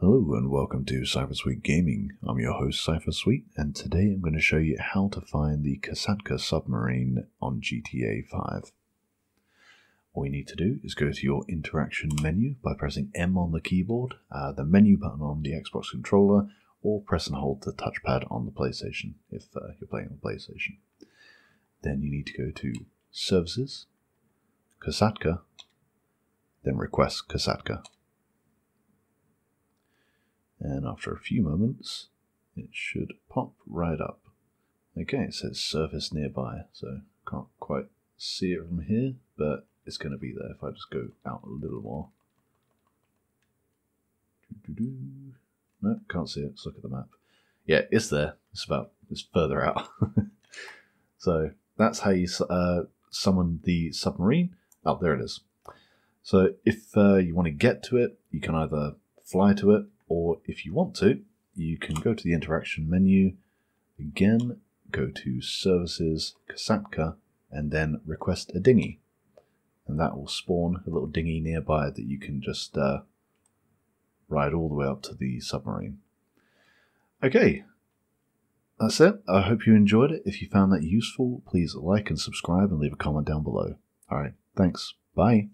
Hello and welcome to CipherSuite Gaming. I'm your host CipherSuite, and today I'm going to show you how to find the Kosatka submarine on GTA 5. All you need to do is go to your interaction menu by pressing M on the keyboard, uh, the menu button on the Xbox controller, or press and hold the touchpad on the PlayStation if uh, you're playing on PlayStation. Then you need to go to Services, Kosatka, then Request Kosatka and after a few moments it should pop right up. Okay, it says surface nearby, so can't quite see it from here, but it's going to be there if I just go out a little more. No, can't see it. Let's look at the map. Yeah, it's there. It's about it's further out. so that's how you uh, summon the submarine. Oh, there it is. So if uh, you want to get to it, you can either fly to it or if you want to, you can go to the interaction menu, again, go to Services, Kosatka, and then request a dinghy. And that will spawn a little dinghy nearby that you can just uh, ride all the way up to the submarine. Okay, that's it. I hope you enjoyed it. If you found that useful, please like and subscribe and leave a comment down below. Alright, thanks. Bye.